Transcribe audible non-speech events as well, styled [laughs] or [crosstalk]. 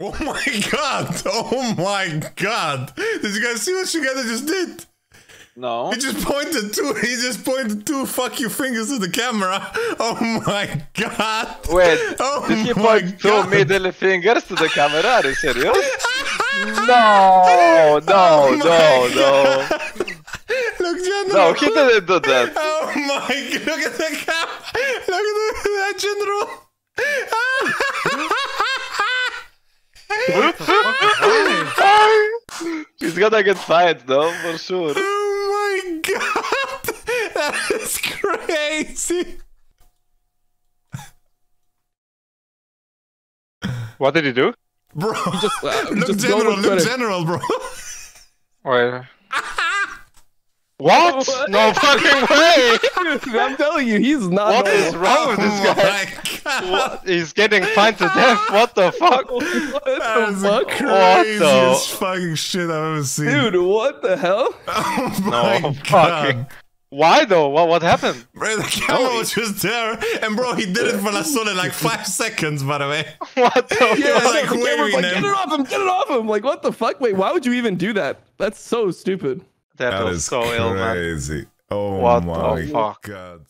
[laughs] Oh my god! Oh my god! Did you guys see what Szygenda just did? No. He just pointed two. He just pointed two fuck you fingers to the camera. [laughs] Oh my god! Wait, Oh did he point two middle fingers to the camera? Are you serious? [laughs] no, Oh no, my no, no. Look, General. No, he didn't do that. Oh my! Look at the camera. Look at the, that General. He's gonna get fired though, for sure. Oh my god! [laughs] That is crazy! What did he do? Bro, Just, uh, [laughs] look just general, look credit. general, bro. Wait. What? [laughs] What? No fucking way! I'm telling you, he's not. What normal. is wrong with this oh guy? My god! What? He's getting fined to death. What the fuck? [laughs] what That the is fuck? the craziest the- fucking shit I've ever seen. Dude, what the hell? [laughs] Oh my No god. fucking. Why though? What what happened? Bro, the camera was just there, and bro, he did it for like solid like five seconds, by the way. [laughs] What the Yeah, was like the camera's waving like, get it off him, get it off him. Like, what the fuck? Wait, why would you even do that? That's so stupid. That, That was is so ill, man. crazy. Oh What the my fuck? god.